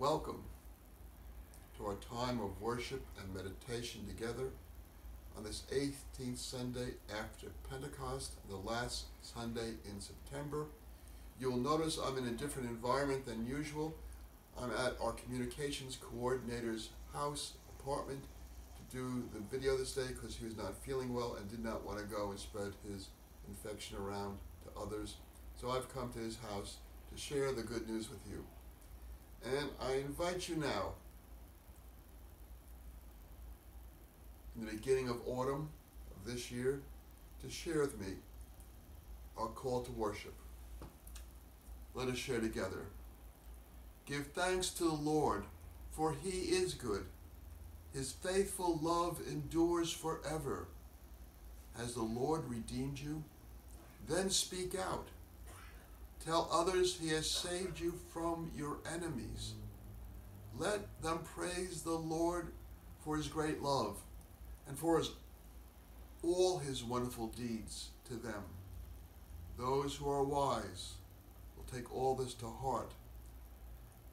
Welcome to our time of worship and meditation together on this 18th Sunday after Pentecost, the last Sunday in September. You'll notice I'm in a different environment than usual. I'm at our communications coordinator's house, apartment, to do the video this day because he was not feeling well and did not want to go and spread his infection around to others. So I've come to his house to share the good news with you. And I invite you now, in the beginning of autumn of this year, to share with me our call to worship. Let us share together. Give thanks to the Lord, for he is good. His faithful love endures forever. Has the Lord redeemed you? Then speak out. Tell others he has saved you from your enemies. Let them praise the Lord for his great love and for his, all his wonderful deeds to them. Those who are wise will take all this to heart.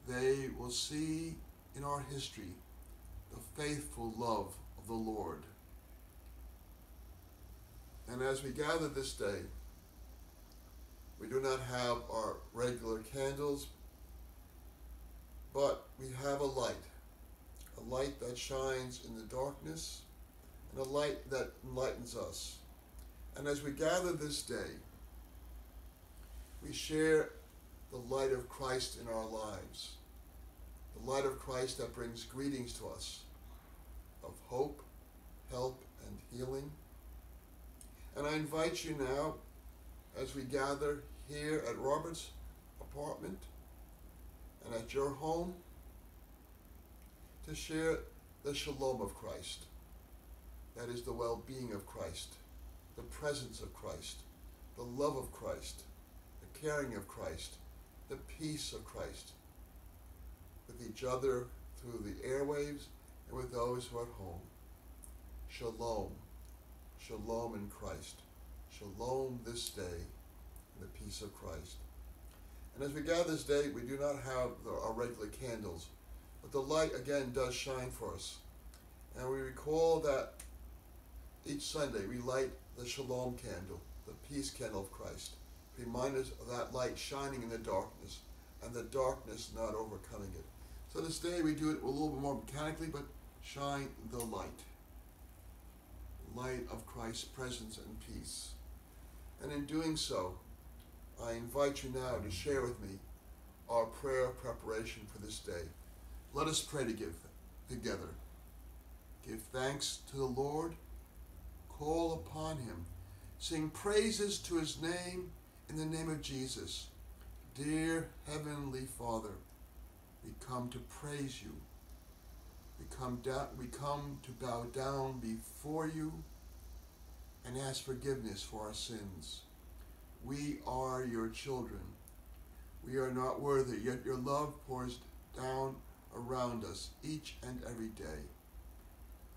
They will see in our history the faithful love of the Lord. And as we gather this day, we do not have our regular candles, but we have a light, a light that shines in the darkness, and a light that enlightens us. And as we gather this day, we share the light of Christ in our lives, the light of Christ that brings greetings to us of hope, help, and healing. And I invite you now as we gather here at Robert's apartment and at your home to share the shalom of Christ. That is the well being of Christ, the presence of Christ, the love of Christ, the caring of Christ, the peace of Christ with each other through the airwaves and with those who are at home. Shalom. Shalom in Christ. Shalom this day in the peace of Christ. And as we gather this day, we do not have our regular candles, but the light again does shine for us. And we recall that each Sunday we light the shalom candle, the peace candle of Christ, remind us of that light shining in the darkness and the darkness not overcoming it. So this day we do it a little bit more mechanically, but shine the light. Light of Christ's presence and peace. And in doing so, I invite you now to share with me our prayer of preparation for this day. Let us pray to give together. Give thanks to the Lord, call upon him, sing praises to his name in the name of Jesus. Dear Heavenly Father, we come to praise you. We come, down, we come to bow down before you and ask forgiveness for our sins. We are your children. We are not worthy, yet your love pours down around us each and every day.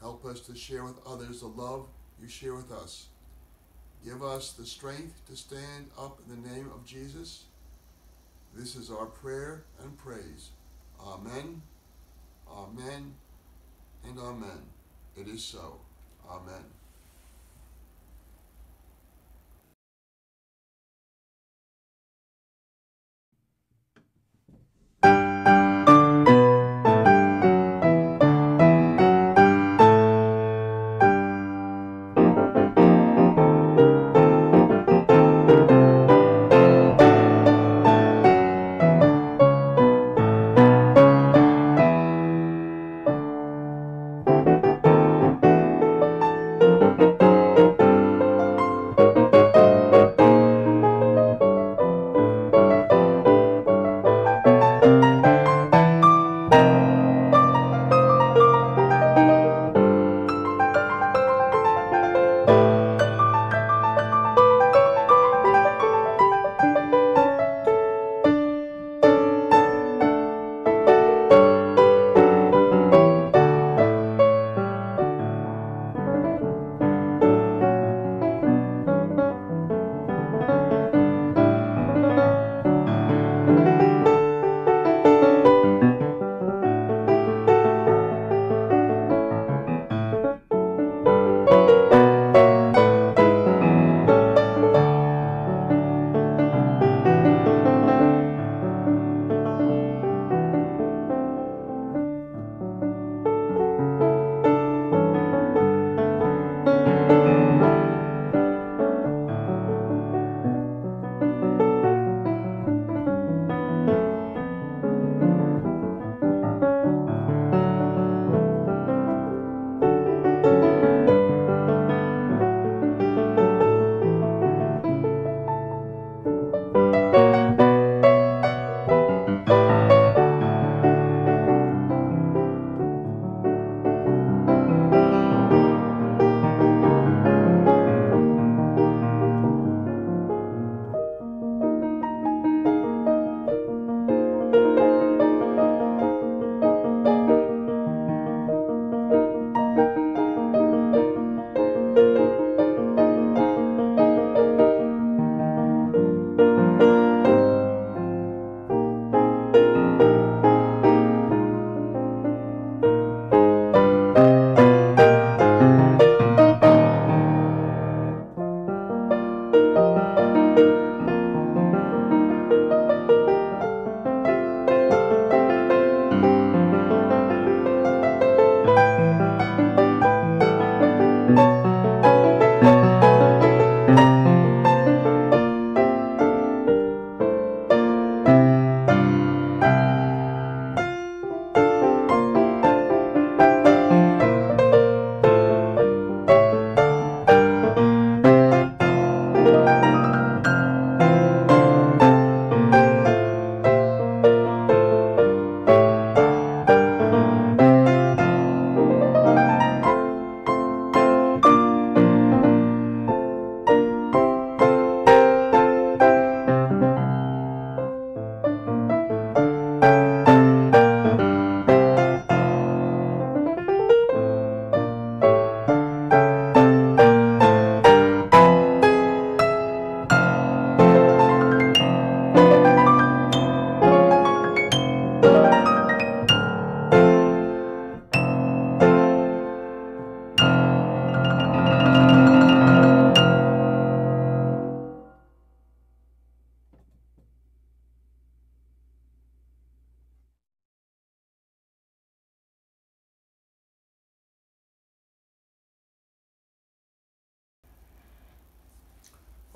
Help us to share with others the love you share with us. Give us the strength to stand up in the name of Jesus. This is our prayer and praise. Amen, amen, and amen. It is so. Amen.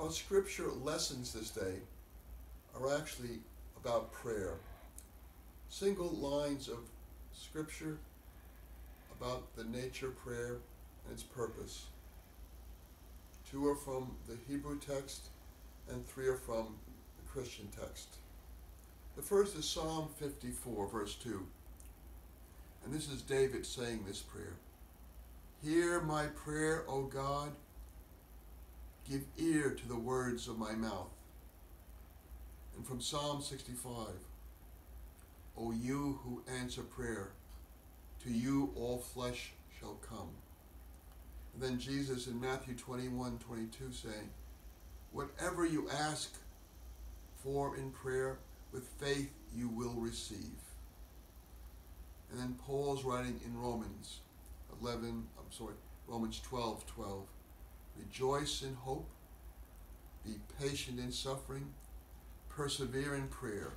Our scripture lessons this day are actually about prayer. Single lines of scripture about the nature of prayer and its purpose. Two are from the Hebrew text, and three are from the Christian text. The first is Psalm 54, verse 2. And this is David saying this prayer Hear my prayer, O God. Give ear to the words of my mouth. And from Psalm 65 O you who answer prayer, to you all flesh shall come. And then Jesus in Matthew 21 22 saying, Whatever you ask for in prayer, with faith you will receive. And then Paul's writing in Romans 11, I'm sorry, Romans 12 12. Rejoice in hope, be patient in suffering, persevere in prayer.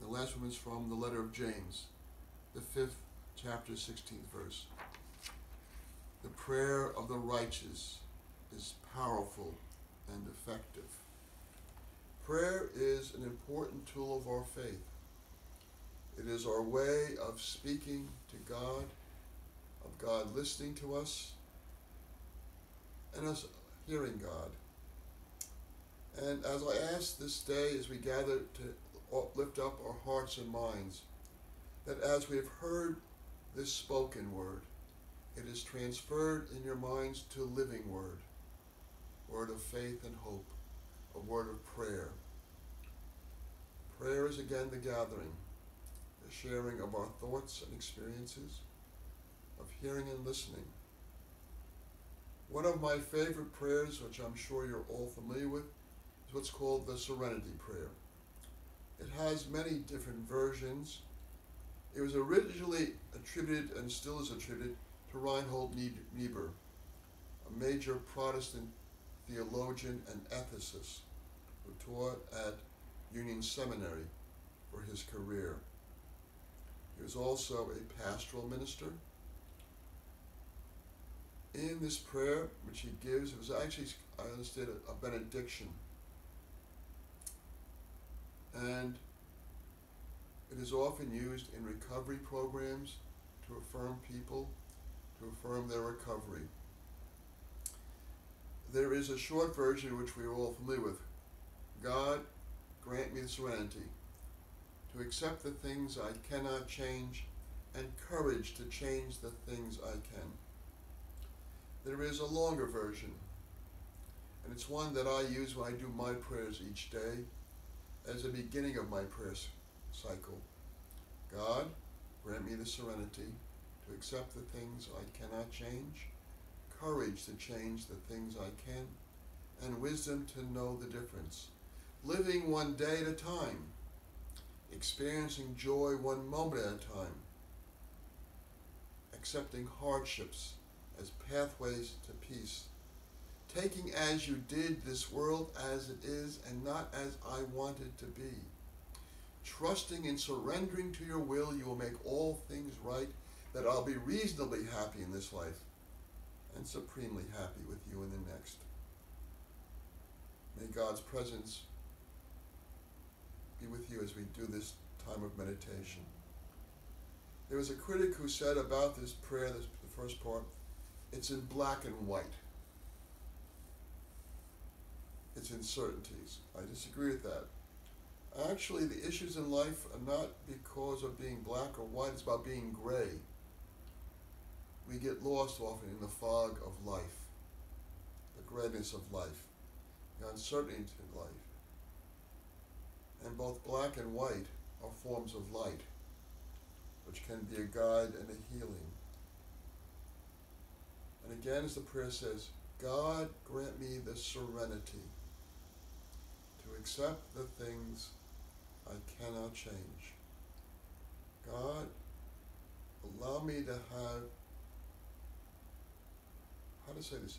The last one is from the letter of James, the fifth chapter, 16th verse. The prayer of the righteous is powerful and effective. Prayer is an important tool of our faith. It is our way of speaking to God, of God listening to us, and us hearing God. And as I ask this day, as we gather to lift up our hearts and minds, that as we have heard this spoken word, it is transferred in your minds to living word, word of faith and hope, a word of prayer. Prayer is again the gathering, the sharing of our thoughts and experiences, of hearing and listening. One of my favorite prayers, which I'm sure you're all familiar with, is what's called the Serenity Prayer. It has many different versions. It was originally attributed and still is attributed to Reinhold Niebuhr, a major Protestant theologian and ethicist who taught at Union Seminary for his career. He was also a pastoral minister. In this prayer, which he gives, it was actually, I understand, a, benediction. And it is often used in recovery programs to affirm people, to affirm their recovery. There is a short version which we are all familiar with. God, grant me the serenity to accept the things I cannot change and courage to change the things I can. There is a longer version, and it's one that I use when I do my prayers each day as the beginning of my prayer cycle. God, grant me the serenity to accept the things I cannot change, courage to change the things I can, and wisdom to know the difference. Living one day at a time, experiencing joy one moment at a time, accepting hardships as pathways to peace, taking as you did this world as it is and not as I want it to be. Trusting and surrendering to your will, you will make all things right, that I'll be reasonably happy in this life and supremely happy with you in the next. May God's presence be with you as we do this time of meditation. There was a critic who said about this prayer, this, the first part, it's in black and white. It's in certainties. I disagree with that. Actually, the issues in life are not because of being black or white, it's about being gray. We get lost often in the fog of life, the grayness of life, the uncertainty of life. And both black and white are forms of light, which can be a guide and a healing. And again, as the prayer says, God grant me the serenity to accept the things I cannot change. God, allow me to have, how to say this,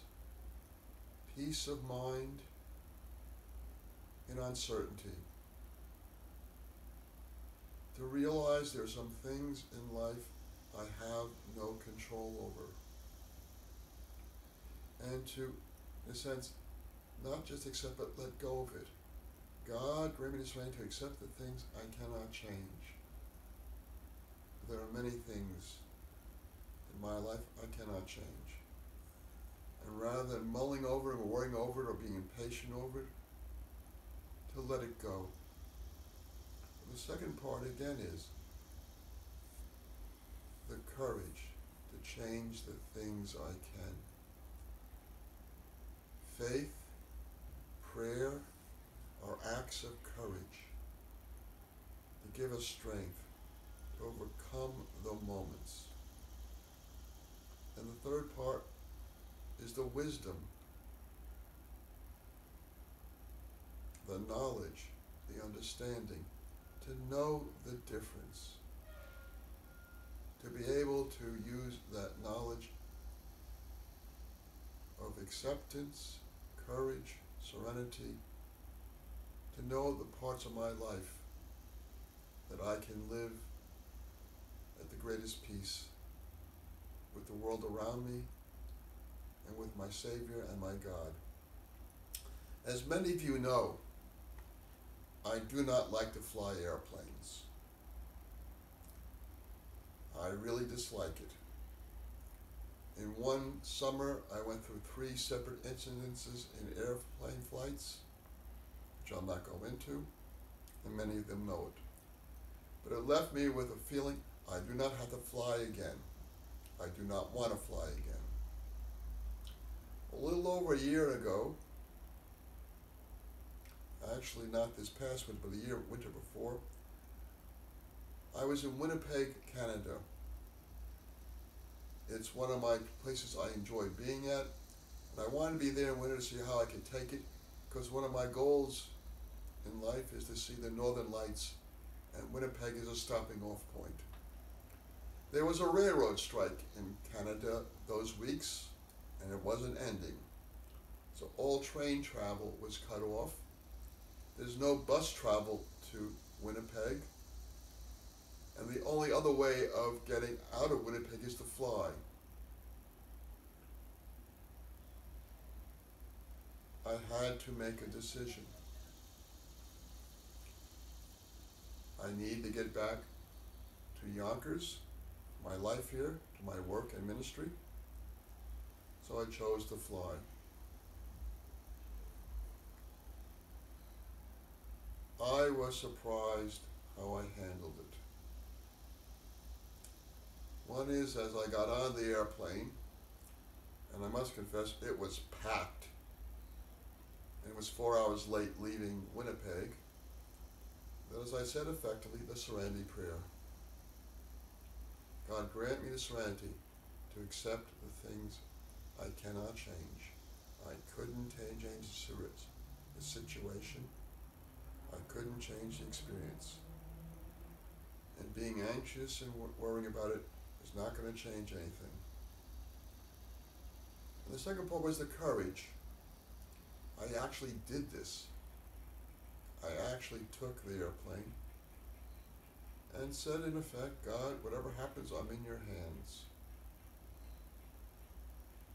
peace of mind in uncertainty. To realize there are some things in life I have no control over and to, in a sense, not just accept but let go of it. God grant me the strength to accept the things I cannot change. There are many things in my life I cannot change. And rather than mulling over and worrying over it or being impatient over it, to let it go. The second part again is the courage to change the things I can. Faith, prayer are acts of courage to give us strength to overcome the moments. And the third part is the wisdom, the knowledge, the understanding, to know the difference, to be able to use that knowledge of acceptance, courage, serenity, to know the parts of my life that I can live at the greatest peace with the world around me and with my Savior and my God. As many of you know, I do not like to fly airplanes. I really dislike it. In one summer, I went through three separate incidences in airplane flights, which I'll not go into, and many of them know it. But it left me with a feeling I do not have to fly again. I do not want to fly again. A little over a year ago, actually not this past winter, but the year winter before, I was in Winnipeg, Canada. It's one of my places I enjoy being at, and I wanted to be there in winter to see how I could take it, because one of my goals in life is to see the northern lights, and Winnipeg is a stopping off point. There was a railroad strike in Canada those weeks, and it wasn't ending. So all train travel was cut off. There's no bus travel to Winnipeg. And the only other way of getting out of Winnipeg is to fly. I had to make a decision. I need to get back to Yonkers, my life here, to my work and ministry. So I chose to fly. I was surprised how I handled it. One is as I got on the airplane, and I must confess it was packed, and it was four hours late leaving Winnipeg, that as I said effectively, the serenity prayer. God grant me the serenity to accept the things I cannot change. I couldn't change the situation. I couldn't change the experience. And being anxious and worrying about it is not going to change anything. And the second part was the courage. I actually did this. I actually took the airplane and said, in effect, God, whatever happens, I'm in your hands.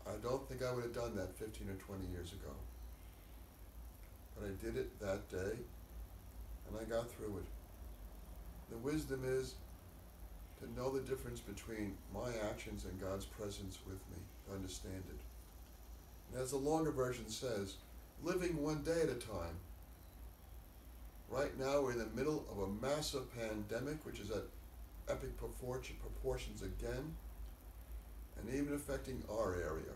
I don't think I would have done that 15 or 20 years ago. But I did it that day, and I got through it. The wisdom is to know the difference between my actions and God's presence with me, to understand it. And as the longer version says, living one day at a time. Right now, we're in the middle of a massive pandemic, which is at epic proportions again and even affecting our area.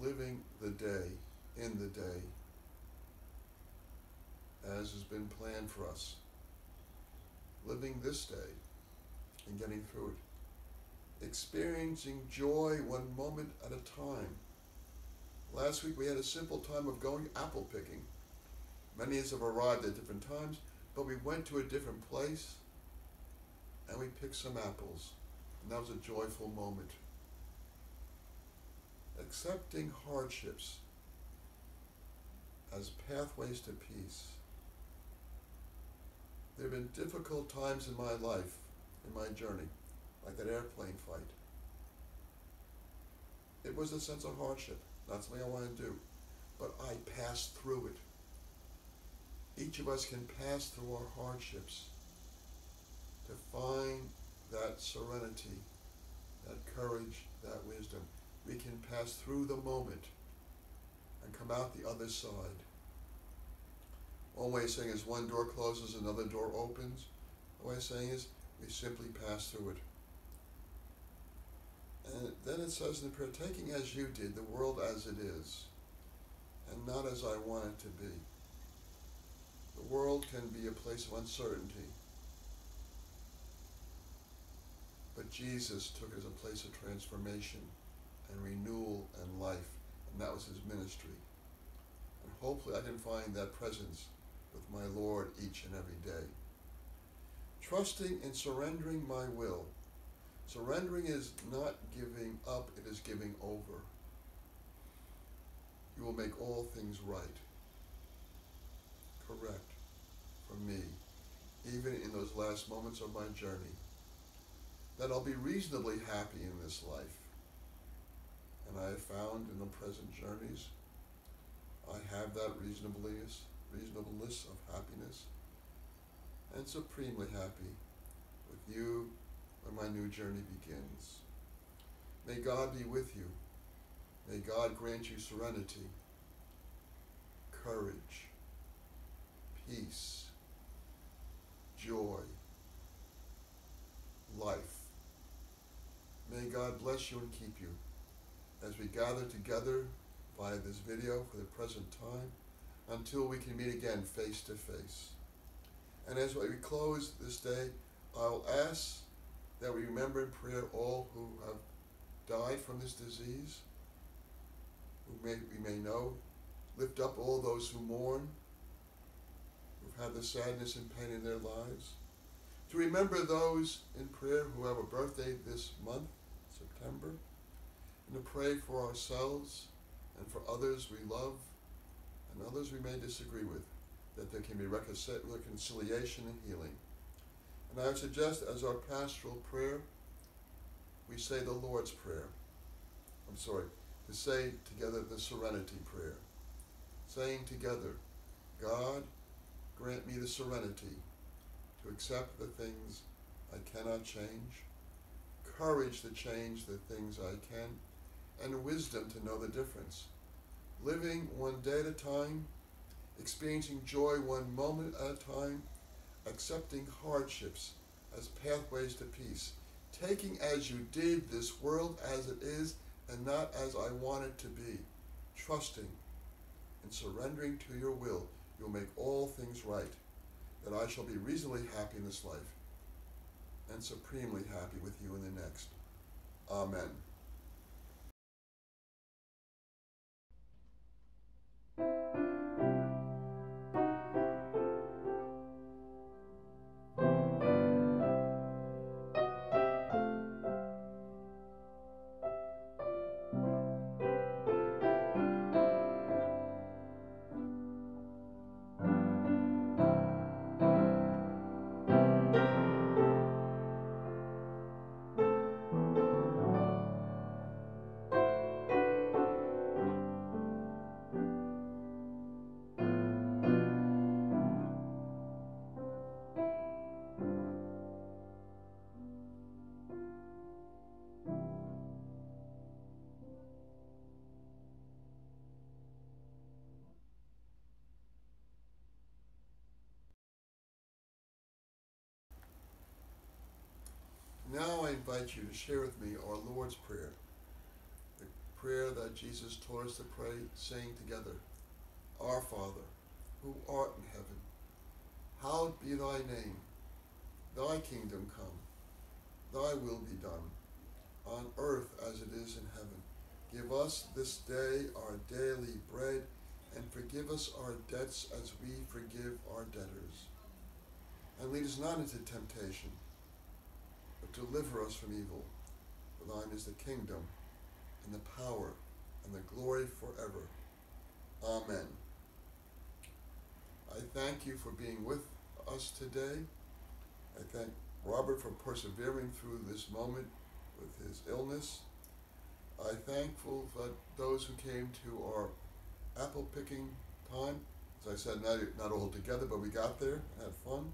Living the day in the day as has been planned for us. Living this day and getting through it. Experiencing joy one moment at a time. Last week we had a simple time of going apple picking. Many of us have arrived at different times, but we went to a different place and we picked some apples. And that was a joyful moment. Accepting hardships as pathways to peace. There have been difficult times in my life, in my journey, like that airplane fight. It was a sense of hardship. Not something I want to do. But I passed through it. Each of us can pass through our hardships to find that serenity, that courage, that wisdom. We can pass through the moment and come out the other side. One way of saying is one door closes, another door opens. The way of saying is we simply pass through it. And then it says in the prayer, taking as you did the world as it is, and not as I want it to be. The world can be a place of uncertainty. But Jesus took it as a place of transformation and renewal and life, and that was his ministry. And hopefully I can find that presence with my Lord each and every day. Trusting and surrendering my will. Surrendering is not giving up, it is giving over. You will make all things right. Correct. For me, even in those last moments of my journey. That I'll be reasonably happy in this life. And I have found in the present journeys, I have that reasonableness, reasonableness of happiness, and supremely happy with you when my new journey begins. May God be with you. May God grant you serenity, courage, peace, joy, life. May God bless you and keep you as we gather together via this video for the present time until we can meet again face to face. And as we close this day, I'll ask that we remember in prayer all who have died from this disease, who may, we may know, lift up all those who mourn, who've had the sadness and pain in their lives, to remember those in prayer who have a birthday this month, September, and to pray for ourselves and for others we love and others we may disagree with, that there can be reconciliation and healing. And I would suggest as our pastoral prayer, we say the Lord's Prayer. I'm sorry, to say together the Serenity Prayer. Saying together, God, grant me the serenity to accept the things I cannot change, courage to change the things I can, and wisdom to know the difference. Living one day at a time, experiencing joy one moment at a time, accepting hardships as pathways to peace, taking as you did this world as it is and not as I want it to be, trusting and surrendering to your will, you'll make all things right, that I shall be reasonably happy in this life and supremely happy with you in the next. Amen. I invite you to share with me our Lord's Prayer, the prayer that Jesus taught us to pray, saying together, Our Father, who art in heaven, hallowed be thy name. Thy kingdom come, thy will be done, on earth as it is in heaven. Give us this day our daily bread, and forgive us our debts as we forgive our debtors. And lead us not into temptation but deliver us from evil. For thine is the kingdom, and the power, and the glory forever. Amen. I thank you for being with us today. I thank Robert for persevering through this moment with his illness. I'm thankful for those who came to our apple picking time. As I said, not, not all together, but we got there, had fun.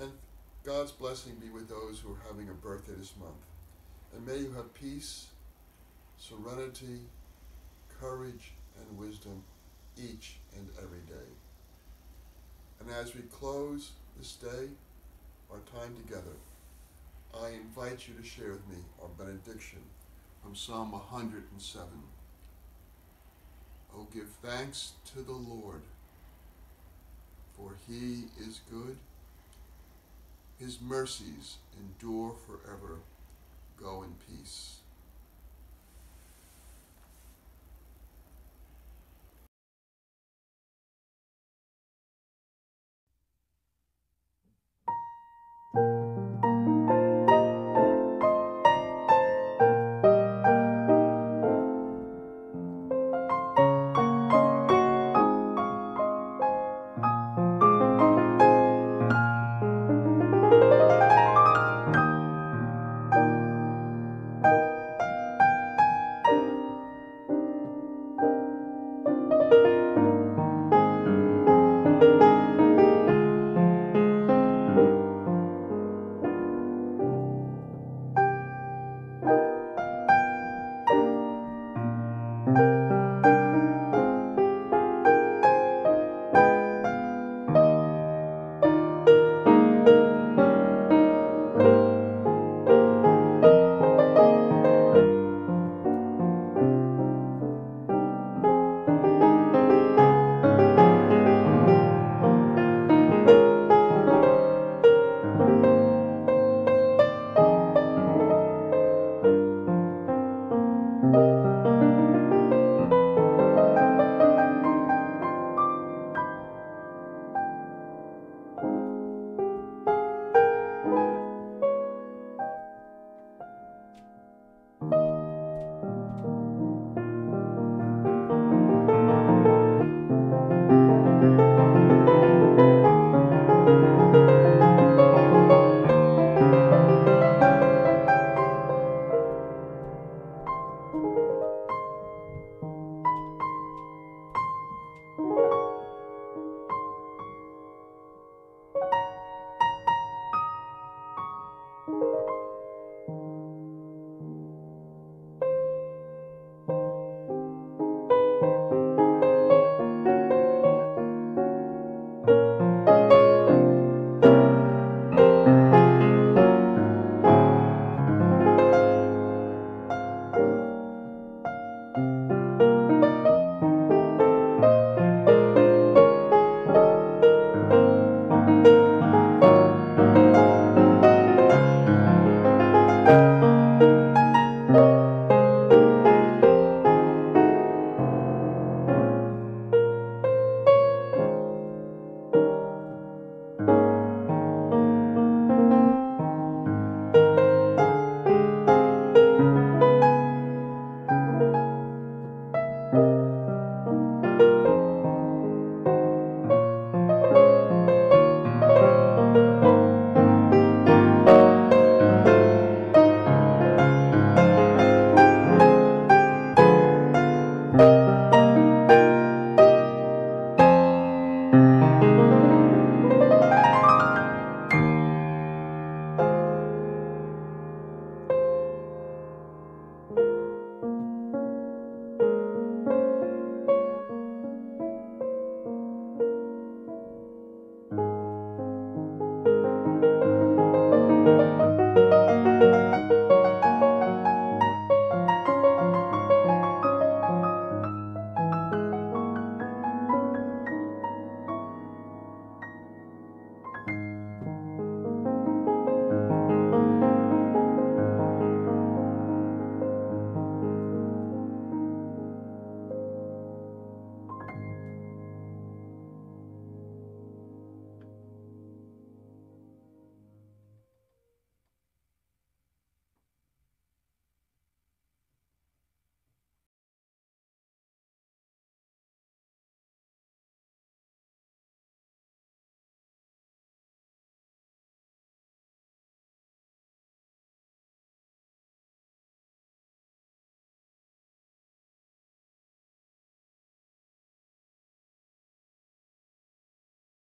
And God's blessing be with those who are having a birthday this month. And may you have peace, serenity, courage, and wisdom each and every day. And as we close this day, our time together, I invite you to share with me our benediction from Psalm 107. Oh, give thanks to the Lord, for he is good. His mercies endure forever. Go in peace.